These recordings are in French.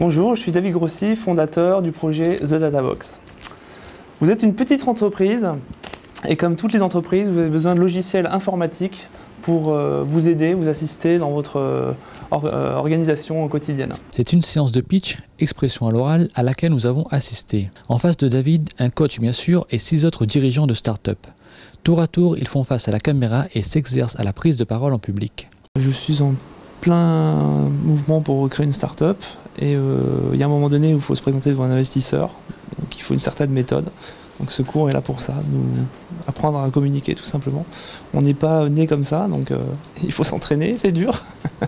Bonjour, je suis David Grossi, fondateur du projet The Databox. Vous êtes une petite entreprise et comme toutes les entreprises, vous avez besoin de logiciels informatiques pour euh, vous aider, vous assister dans votre euh, euh, organisation quotidienne. C'est une séance de pitch, expression à l'oral, à laquelle nous avons assisté. En face de David, un coach bien sûr et six autres dirigeants de start-up. Tour à tour, ils font face à la caméra et s'exercent à la prise de parole en public. Je suis en plein mouvement pour créer une start-up et euh, il y a un moment donné où il faut se présenter devant un investisseur, donc il faut une certaine méthode. Donc ce cours est là pour ça, nous apprendre à communiquer tout simplement. On n'est pas né comme ça, donc euh, il faut s'entraîner, c'est dur.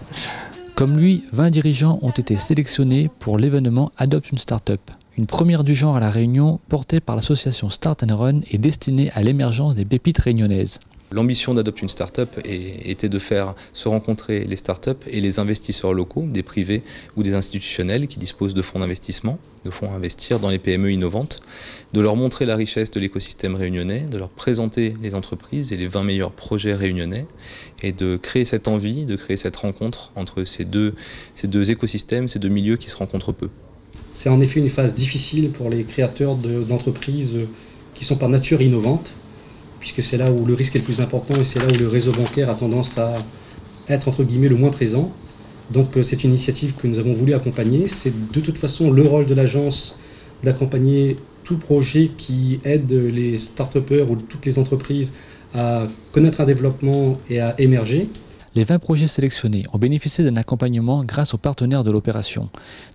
Comme lui, 20 dirigeants ont été sélectionnés pour l'événement Adopte une Startup, une première du genre à La Réunion portée par l'association Start and Run et destinée à l'émergence des pépites réunionnaises. L'ambition d'Adopte une Startup était de faire se rencontrer les startups et les investisseurs locaux, des privés ou des institutionnels qui disposent de fonds d'investissement, de fonds à investir dans les PME innovantes, de leur montrer la richesse de l'écosystème réunionnais, de leur présenter les entreprises et les 20 meilleurs projets réunionnais et de créer cette envie, de créer cette rencontre entre ces deux écosystèmes, ces deux milieux qui se rencontrent peu. C'est en effet une phase difficile pour les créateurs d'entreprises qui sont par nature innovantes puisque c'est là où le risque est le plus important et c'est là où le réseau bancaire a tendance à être entre guillemets le moins présent. Donc euh, c'est une initiative que nous avons voulu accompagner. C'est de toute façon le rôle de l'agence d'accompagner tout projet qui aide les start ou toutes les entreprises à connaître un développement et à émerger. Les 20 projets sélectionnés ont bénéficié d'un accompagnement grâce aux partenaires de l'opération.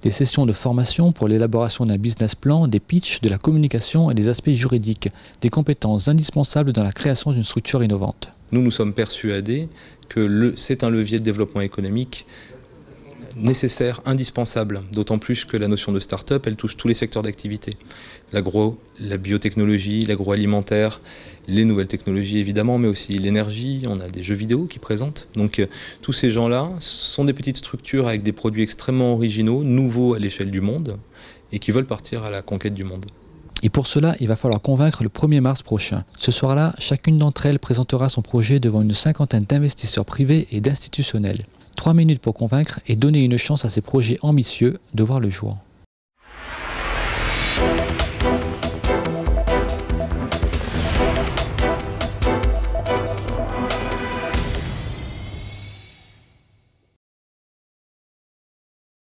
Des sessions de formation pour l'élaboration d'un business plan, des pitchs, de la communication et des aspects juridiques, des compétences indispensables dans la création d'une structure innovante. Nous, nous sommes persuadés que c'est un levier de développement économique nécessaire, indispensable, d'autant plus que la notion de start-up, elle touche tous les secteurs d'activité. L'agro, la biotechnologie, l'agroalimentaire, les nouvelles technologies évidemment, mais aussi l'énergie, on a des jeux vidéo qui présentent. Donc euh, tous ces gens-là sont des petites structures avec des produits extrêmement originaux, nouveaux à l'échelle du monde, et qui veulent partir à la conquête du monde. Et pour cela, il va falloir convaincre le 1er mars prochain. Ce soir-là, chacune d'entre elles présentera son projet devant une cinquantaine d'investisseurs privés et d'institutionnels. Trois minutes pour convaincre et donner une chance à ces projets ambitieux de voir le jour.